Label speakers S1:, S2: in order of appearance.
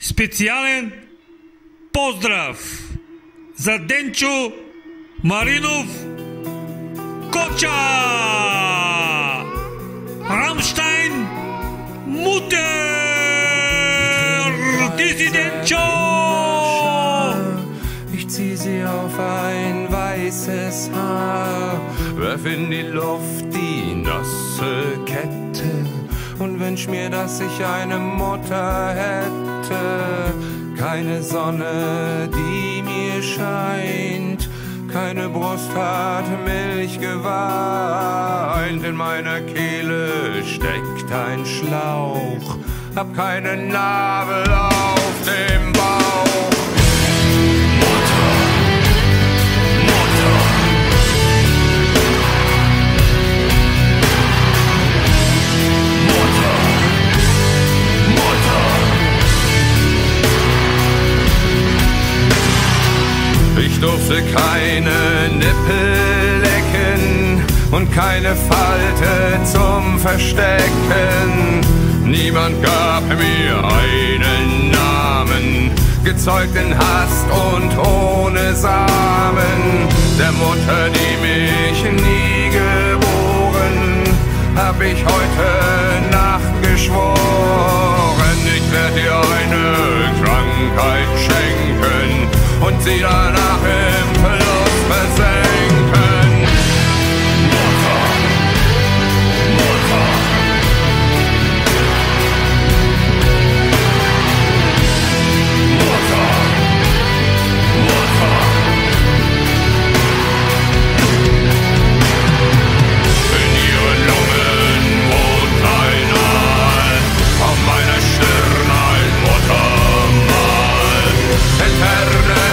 S1: Специален поздрав за Денчо Маринов Коча! Рамштайн Мутер! Dissidentcho!
S2: Ich zieh sie auf ein weißes Haar, werf in die Luft die nasse Kette und wünsch mir, dass ich eine Mutter hätte. Keine Sonne, die mir scheint, keine Brust hat Milch geweint. In meiner Kehle steckt ein Schlauch, hab keine Narbe auf dem Bauch. Ich durfte keine Nippel lecken und keine Falte zum Verstecken. Niemand gab mir einen Namen, gezeugt in Hast und ohne Samen. Der Mutter, die mich nie geboren, hab ich heute Nacht geschworen. Ich werd dir eine Krankheit schenken und sie danach eterna